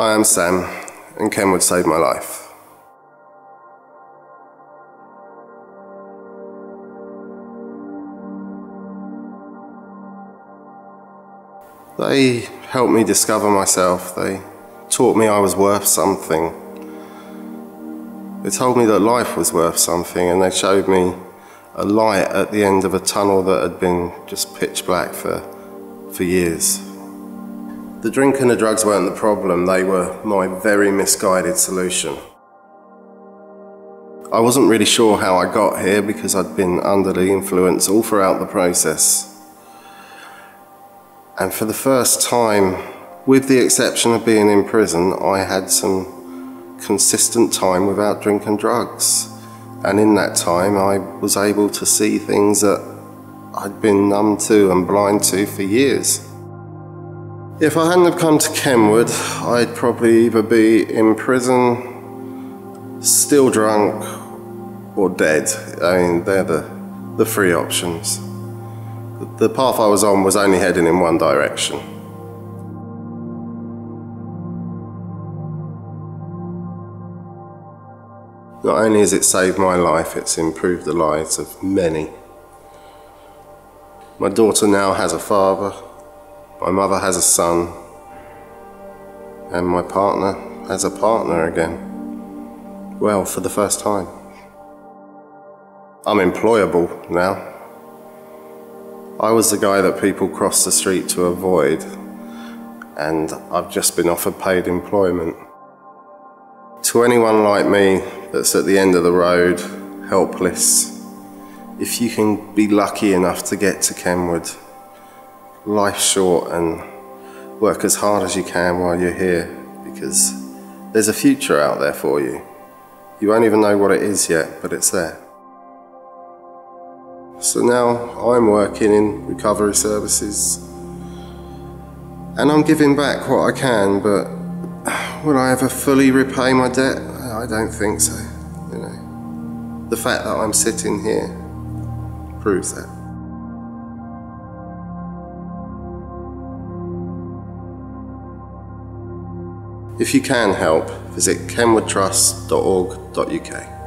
Hi, I'm Sam, and Kenward saved my life. They helped me discover myself. They taught me I was worth something. They told me that life was worth something, and they showed me a light at the end of a tunnel that had been just pitch black for, for years. The drink and the drugs weren't the problem, they were my very misguided solution. I wasn't really sure how I got here because I'd been under the influence all throughout the process. And for the first time, with the exception of being in prison, I had some consistent time without drink and drugs. And in that time, I was able to see things that I'd been numb to and blind to for years. If I hadn't have come to Kenward, I'd probably either be in prison, still drunk, or dead. I mean, they're the, the three options. The path I was on was only heading in one direction. Not only has it saved my life, it's improved the lives of many. My daughter now has a father, my mother has a son, and my partner has a partner again. Well, for the first time. I'm employable now. I was the guy that people crossed the street to avoid, and I've just been offered paid employment. To anyone like me that's at the end of the road, helpless, if you can be lucky enough to get to Kenward, life's short and work as hard as you can while you're here because there's a future out there for you. You won't even know what it is yet, but it's there. So now I'm working in recovery services and I'm giving back what I can, but will I ever fully repay my debt? I don't think so. You know, the fact that I'm sitting here proves that. If you can help, visit kenwardtrust.org.uk.